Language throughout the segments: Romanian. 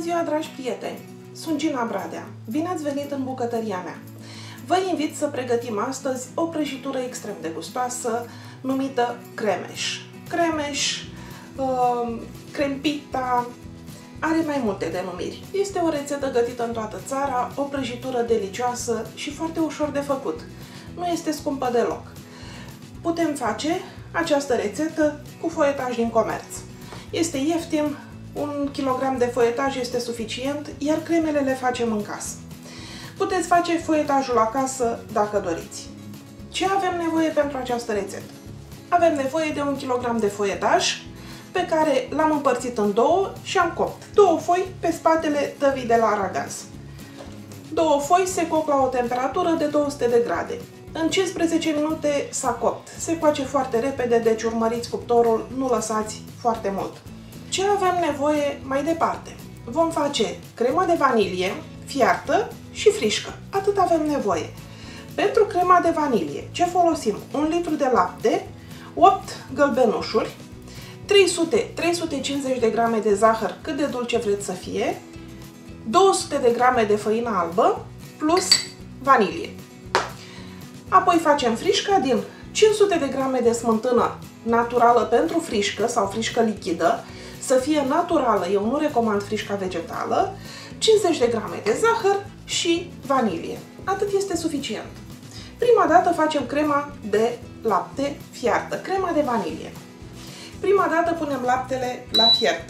ziua, dragi prieteni! Sunt Gina Bradea. Bine ați venit în bucătăria mea! Vă invit să pregătim astăzi o prăjitură extrem de gustoasă numită cremeș. Cremeș, uh, crempita, are mai multe denumiri. Este o rețetă gătită în toată țara, o prăjitură delicioasă și foarte ușor de făcut. Nu este scumpă deloc. Putem face această rețetă cu foietaj din comerț. Este ieftin, un kilogram de foietaj este suficient, iar cremele le facem în casă. Puteți face foietajul acasă dacă doriți. Ce avem nevoie pentru această rețetă? Avem nevoie de un kilogram de foietaj, pe care l-am împărțit în două și am copt. Două foi pe spatele tăvii de la aragaz. Două foi se coc la o temperatură de 200 de grade. În 15 minute s-a copt. Se coace foarte repede, deci urmăriți cuptorul, nu lăsați foarte mult. Ce avem nevoie mai departe? Vom face crema de vanilie, fiartă și frișcă. Atât avem nevoie. Pentru crema de vanilie, ce folosim? Un litru de lapte, 8 gălbenușuri, 300-350 de grame de zahăr, cât de dulce vreți să fie, 200 de grame de făină albă, plus vanilie. Apoi facem frișca din 500 de grame de smântână naturală pentru frișcă sau frișcă lichidă, să fie naturală, eu nu recomand frișca vegetală, 50 de grame de zahăr și vanilie. Atât este suficient. Prima dată facem crema de lapte fiartă, crema de vanilie. Prima dată punem laptele la fiert.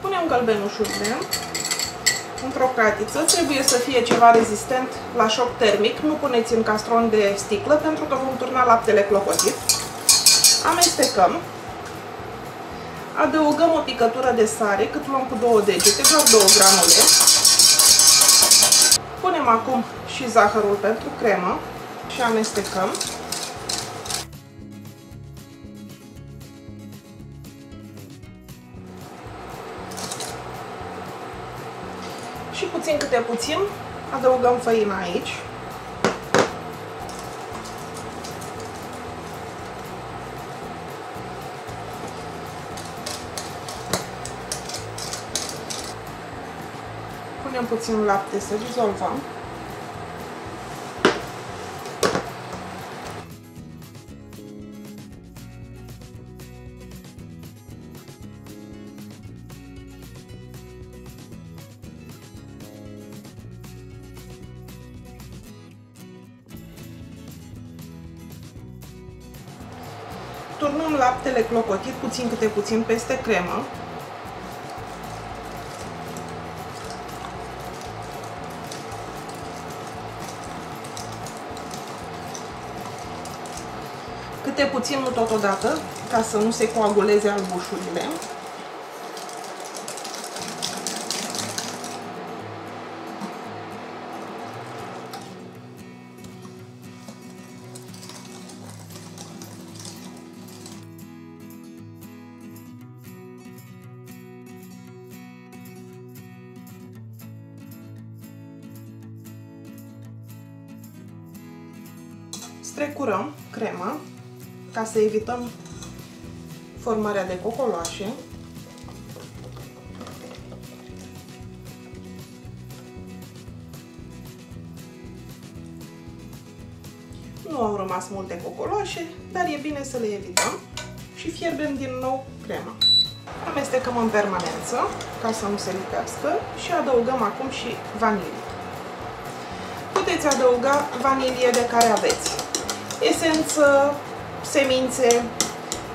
Punem gălbenușurile într-o cratiță. Trebuie să fie ceva rezistent la șoc termic. Nu puneți în castron de sticlă pentru că vom turna laptele clocotit. Amestecăm. Adăugăm o picătură de sare, cât luăm cu două degete, doar două granule. Punem acum și zahărul pentru cremă și amestecăm. Și puțin câte puțin adăugăm făina aici. Punem puțin lapte să dizolvăm. turnăm laptele clocotit puțin câte puțin peste cremă. Câte puțin, nu totodată, ca să nu se coaguleze albușurile. strecurăm crema ca să evităm formarea de cocoloașe. Nu au rămas multe cocoloașe, dar e bine să le evităm și fierbem din nou crema. Amestecăm în permanență ca să nu se lipească și adăugăm acum și vanilie. Puteți adăuga vanilie de care aveți esență, semințe.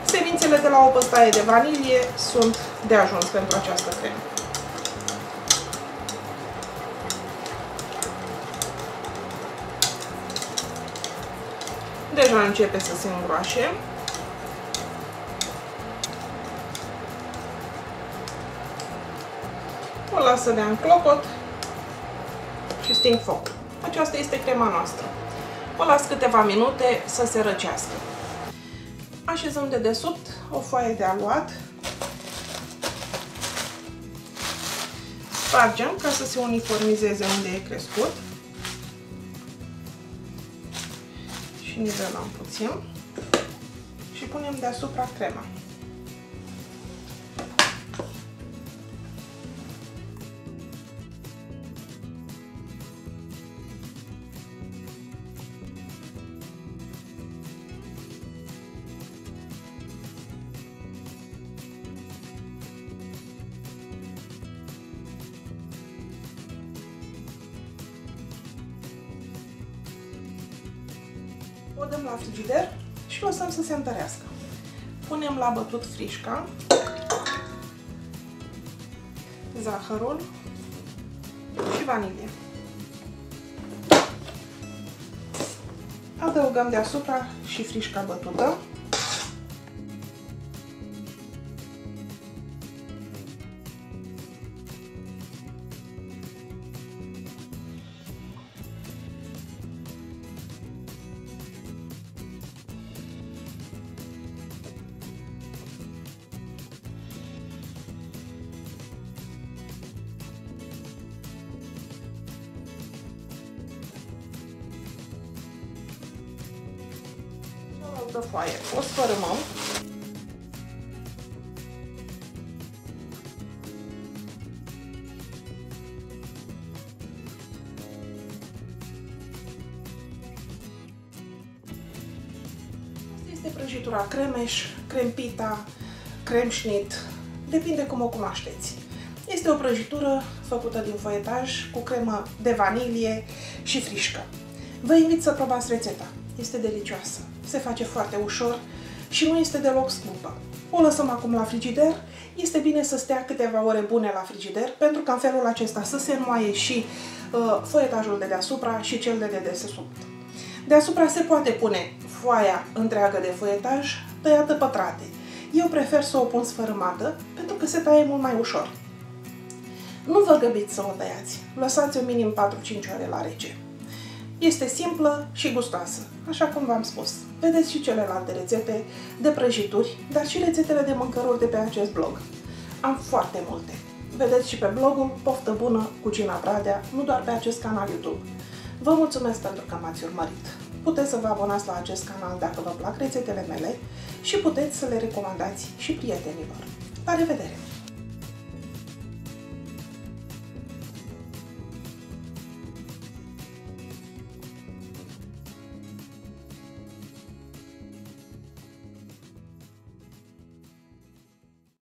Semințele de la o păstaie de vanilie sunt de ajuns pentru această cremă. Deja începe să se îngroașe. O las să dea în clopot și sting foc. Aceasta este crema noastră. O las câteva minute să se răcească. Așezăm de desubt o foaie de aluat. Spargem ca să se uniformizeze unde e crescut. Și nivelăm puțin. Și punem deasupra crema. O dăm la frigider și lăsăm să se întărească. Punem la bătut frișca, zahărul și vanilie. Adăugăm deasupra și frișca bătută. Cealaltă foaie. O sfărâmăm. Asta este prăjitura cremeș, crempita, cremșnit, depinde cum o cunoașteți. Este o prăjitură făcută din foietaj cu cremă de vanilie și frișcă. Vă invit să probați rețeta. Este delicioasă se face foarte ușor și nu este deloc scumpă. O lăsăm acum la frigider. Este bine să stea câteva ore bune la frigider pentru ca în felul acesta să se înmoaie și uh, foietajul de deasupra și cel de dedesubt. Deasupra se poate pune foaia întreagă de foietaj tăiată pătrate. Eu prefer să o pun sfărâmată pentru că se taie mult mai ușor. Nu vă grăbiți să o tăiați, lăsați-o minim 4-5 ore la rece. Este simplă și gustoasă, așa cum v-am spus. Vedeți și celelalte rețete de prăjituri, dar și rețetele de mâncăruri de pe acest blog. Am foarte multe. Vedeți și pe blogul Poftă Bună cu Gina Bradea, nu doar pe acest canal YouTube. Vă mulțumesc pentru că m-ați urmărit. Puteți să vă abonați la acest canal dacă vă plac rețetele mele și puteți să le recomandați și prietenilor. La revedere!